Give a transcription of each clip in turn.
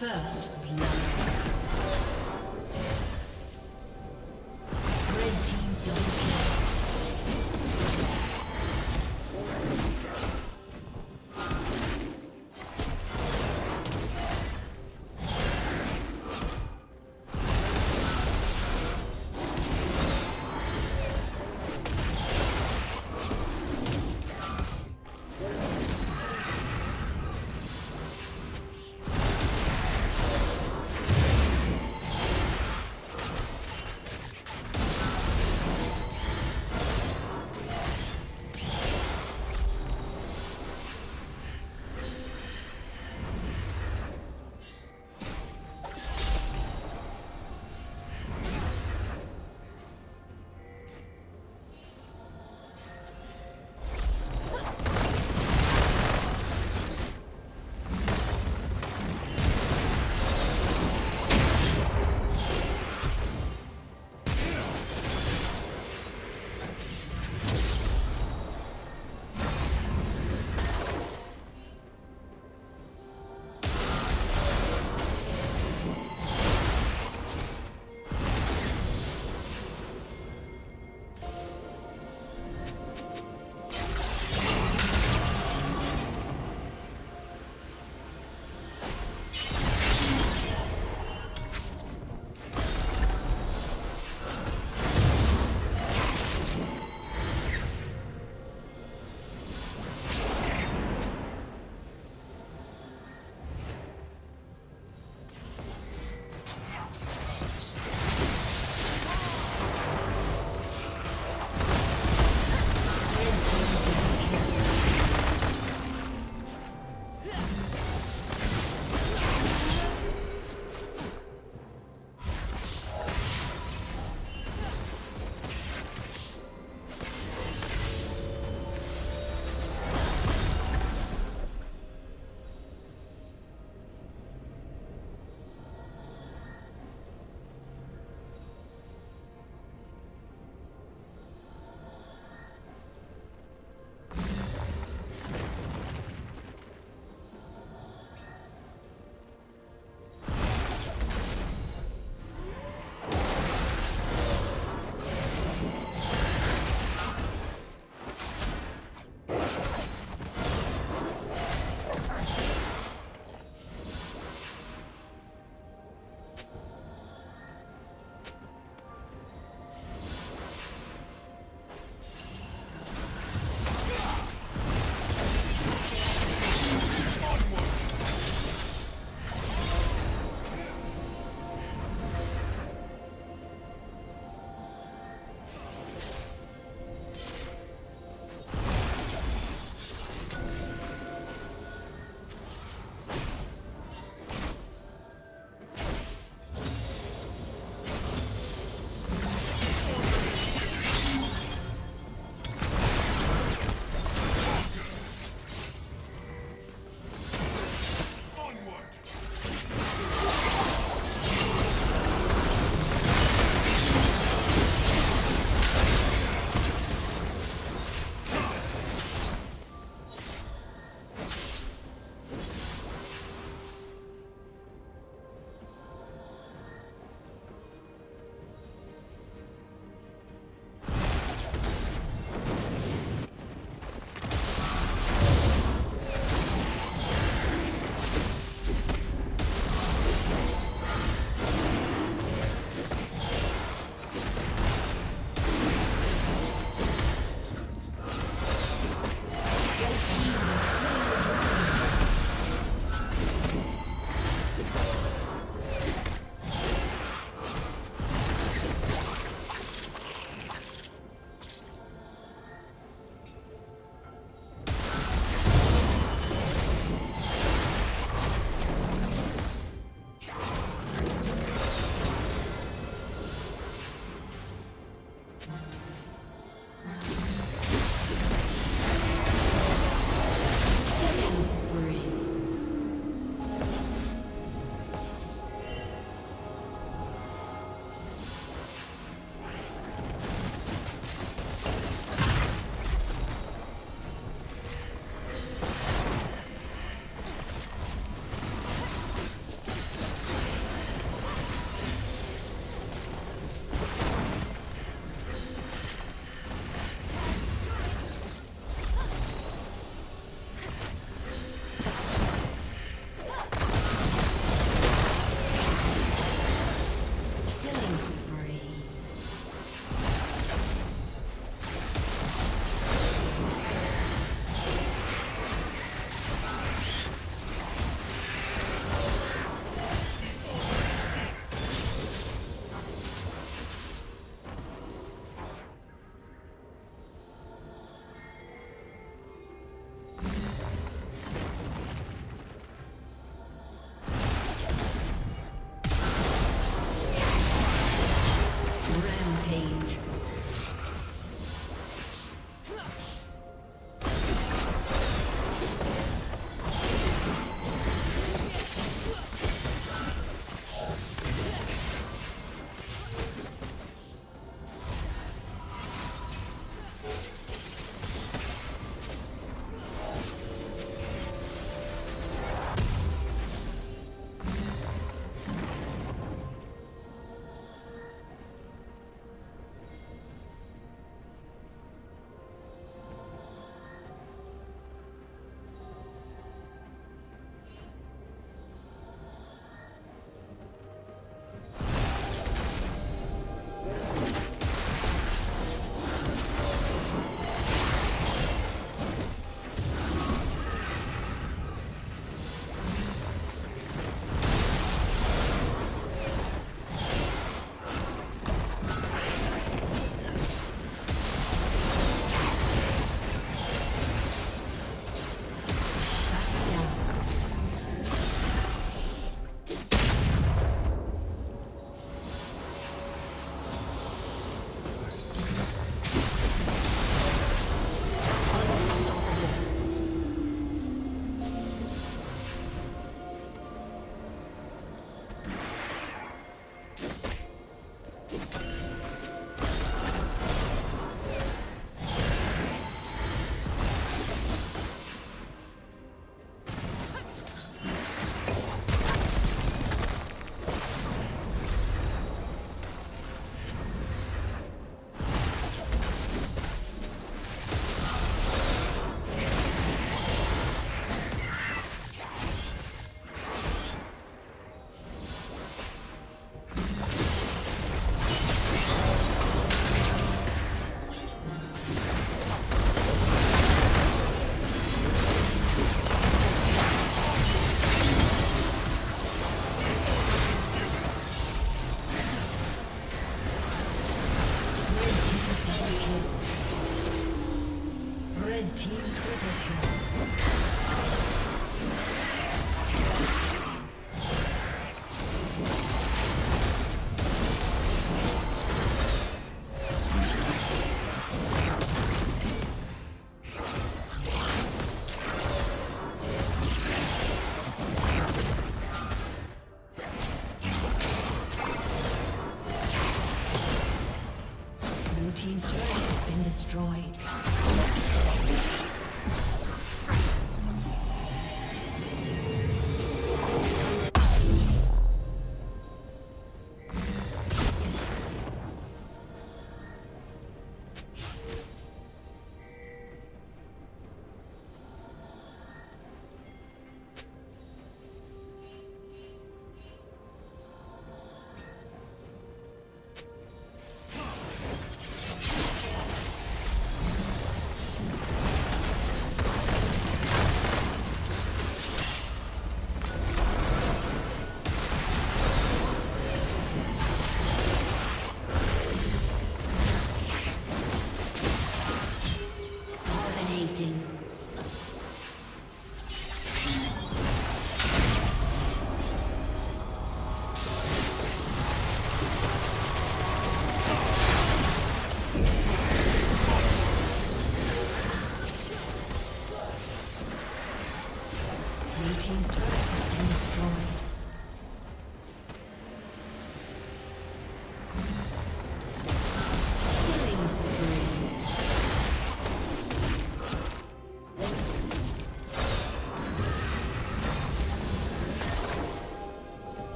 First blood.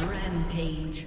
Rampage.